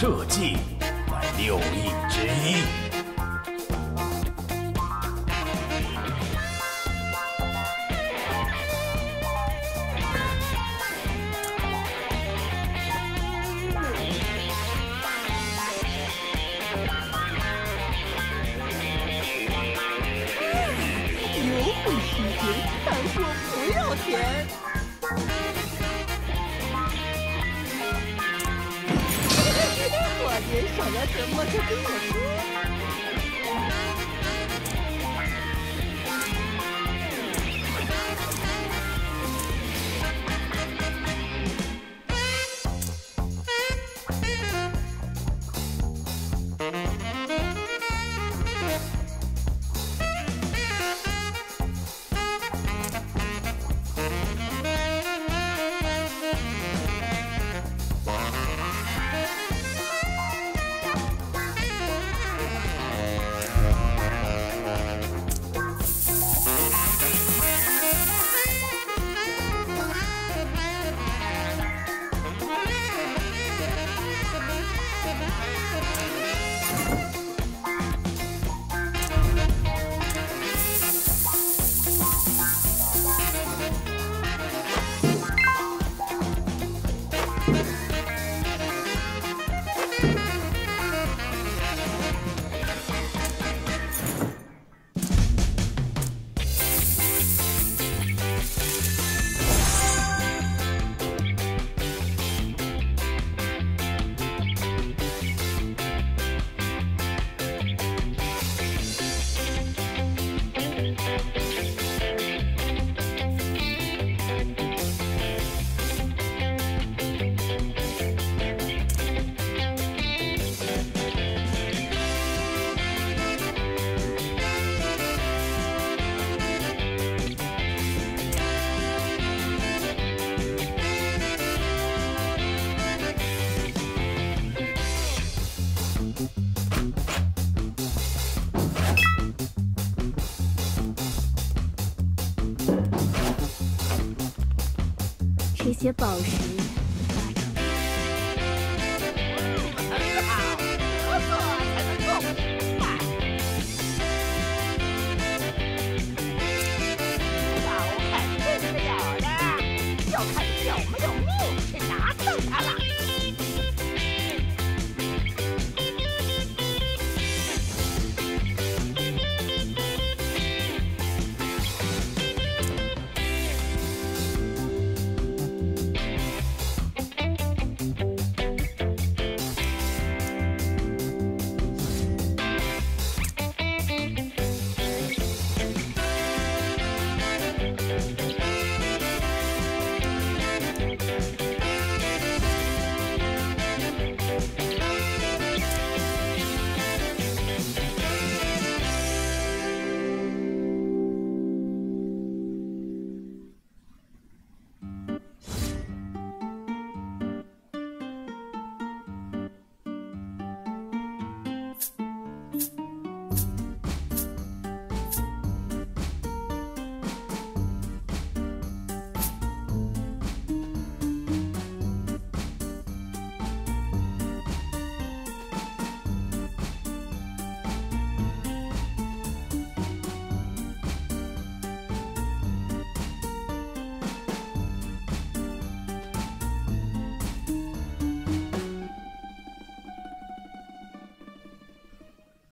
社稷乃六艺之一。优惠时间，还说不要钱。我爹想要什么就跟我说。这些宝石。嗯很好才能看你有没有命去拿上它了。